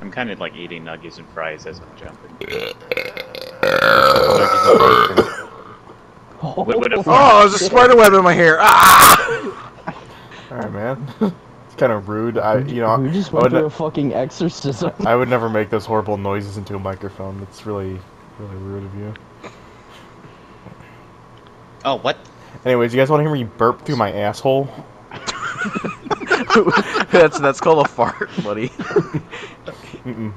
I'm kind of like eating nuggies and fries as I'm jumping. Oh, What- what if- Oh, there's a spider web in my hair. Ah! Alright, man. it's kind of rude. I, you know, we just went would, through a fucking exorcism. I would never make those horrible noises into a microphone. It's really, really rude of you. Oh, what? Anyways, you guys want to hear me burp through my asshole? that's that's called a fart, buddy. Mm-mm.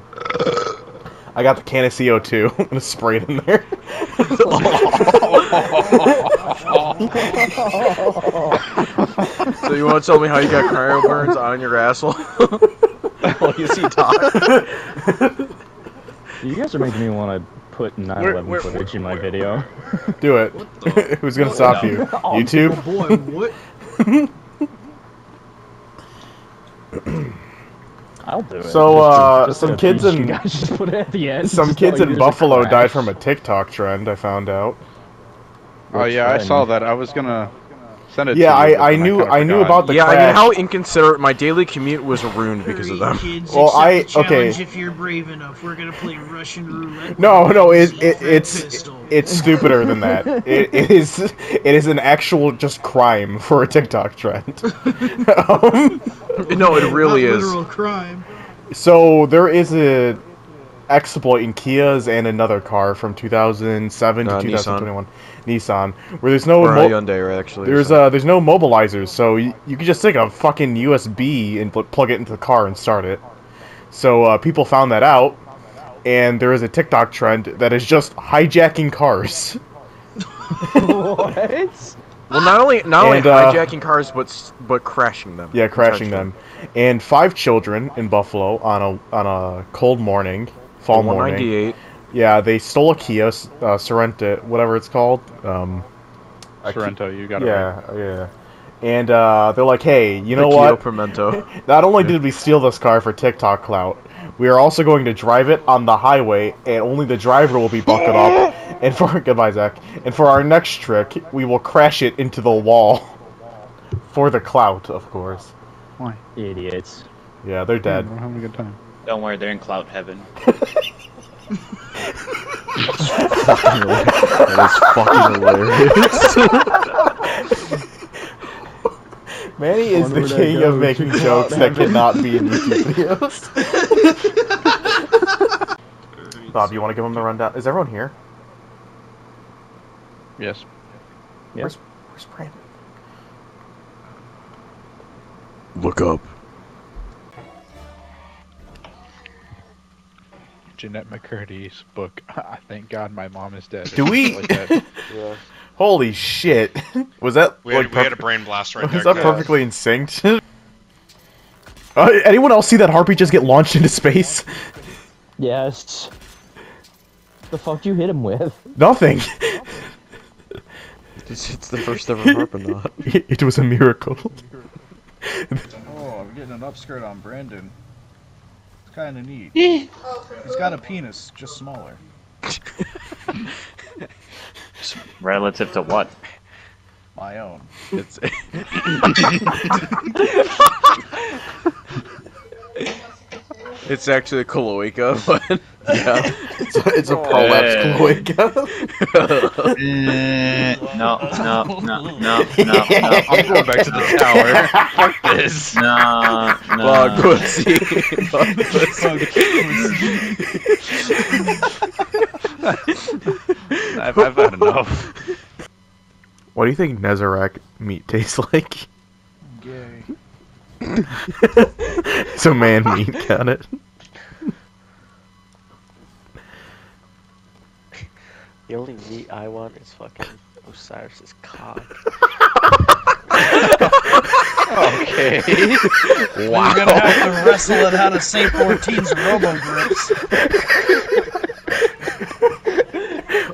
I got the can of CO2. I'm gonna spray it in there. So you want to tell me how you got cryo burns on your asshole? well, you see Doc. You guys are making me want to put 9/11 Where- where- footage in my video. Do it. Who's gonna what stop the- you? Oh YouTube? boy, what? I'll do it. So, uh, just some kids in- just put it at the end. Some kids in Buffalo died from a TikTok trend. I found out. Oh Which yeah, I saw that. I was gonna send it. Yeah, to you, I, I then knew kinda I knew about the yeah, crash. I mean, how inconsiderate. My daily commute was ruined because of them. Kids, Well, I- the okay. If you're brave enough, we're gonna play Russian roulette. No, no, this it, it, it's pistol. it's stupider than that. It, it is it is an actual just crime for a TikTok trend. um, No, it really Not is. literal crime. so there is a exploit in Kia's and another car from 2007 Uh, to Nissan. 2021, Nissan, where there's no Or mo- Hyundai, right, actually. there's so. uh there's no mobilizers, so you, you can just take a fucking USB and pl- plug it into the car and start it. So uh, people found that out, and there is a TikTok trend that is just hijacking cars. what? Well, not only not only And, uh, hijacking cars, but but crashing them. Yeah, crashing them. And five children in Buffalo on a on a cold morning, fall morning. 198. Yeah, they stole a Kia, S- uh, Sorento, whatever it's called. Um, a Sorento, you got it. right. yeah, yeah. And uh, they're like, hey, you know the what? Kia Pimento. Not only did we steal this car for TikTok clout, we are also going to drive it on the highway, and only the driver will be buckled up. And for goodbye, Zach. And for our next trick, we will crash it into the wall. For the clout, of course. Why? Idiots. Yeah, they're dead. We're having a good time. Don't worry, they're in clout heaven. that is fucking hilarious. Manny is the king of making jokes that cannot be in YouTube videos. Bob, you want to give him the rundown? Is everyone here? Yes. Yeah. Where's, where's Brandon? Look up. Jennette McCurdy's book. Thank God my mom is dead. Do we- Like that. Holy shit! Was that We had, like we had a brain blast right was there. that perfectly in sync? uh, anyone else see that harpy just get launched into space? Yes. The fuck you hit him with? Nothing. It's, it's the first ever Harponaut. it was a miracle. Oh, I'm getting an upskirt on Brandon. It's kind of neat. Oh, He's got a penis, just smaller. Relative to what? My own. It's It's actually a cloaca, but yeah. it's, a, it's a prolapse cloaca. Eh, no, no, no, no, no, no, I'm going back to the tower. Fuck this. no, no. Bug pussy. Bug pussy. I've, I've had enough. what do you think Nezarec meat tastes like? Gay. so man meat, got it. The only meat I want is fucking Osiris's cock. Okay. Wow. We're gonna have to wrestle it out of St. 14's Robo Grips.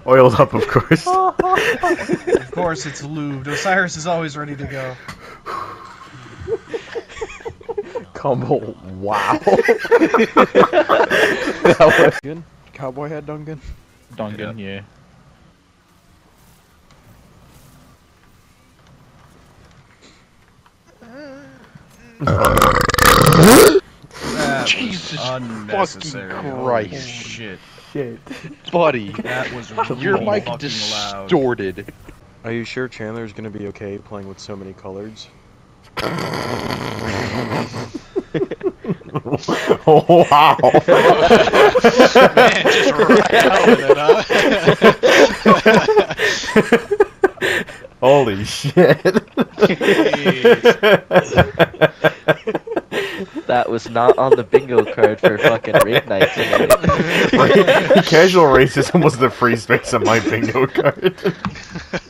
Oiled up, of course. Of course, it's lubed. Osiris is always ready to go. Combo. Wow. that was good. Cowboy hat Duncan. Duncan, yeah. That Jesus unnecessary. fucking Holy Christ. shit. Shit. buddy. That was Your mic fucking loud. distorted. Are you sure Chandler's gonna be okay playing with so many colors? Oh, wow. Man, just right out with it, huh? Holy shit. That was not on the bingo card for fucking rape night tonight. Casual racism was the free space on my bingo card.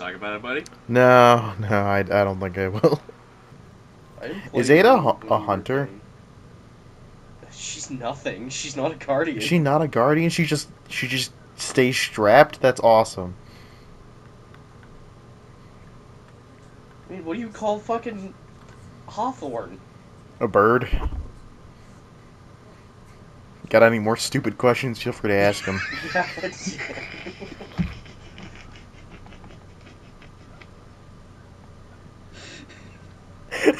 to talk about it, buddy? No, no, I, I don't think I will. I Is Ada a a hunter? playing. She's nothing. She's not a guardian. Is she not a guardian? She just she just stays strapped? That's awesome. I mean, what do you call fucking Hawthorne? A bird. Got any more stupid questions? Feel free to ask them. Yeah, it's...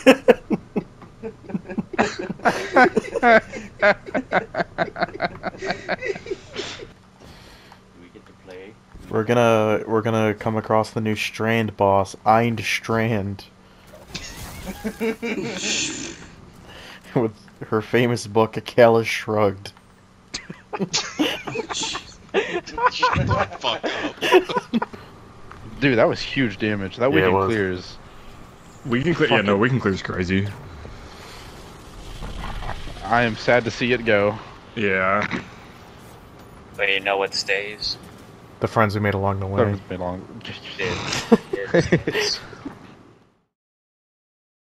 we get to play. We're gonna we're gonna come across the new Strand boss, Eind Strand. With her famous book, Akala Shrugged. Dude, that was huge damage. That Yeah, it weekend was. clears. We can clear. Yeah, no, we can clear's crazy. I am sad to see it go. Yeah. But you know what stays? The friends we made along the way. It's been long. Is, is, is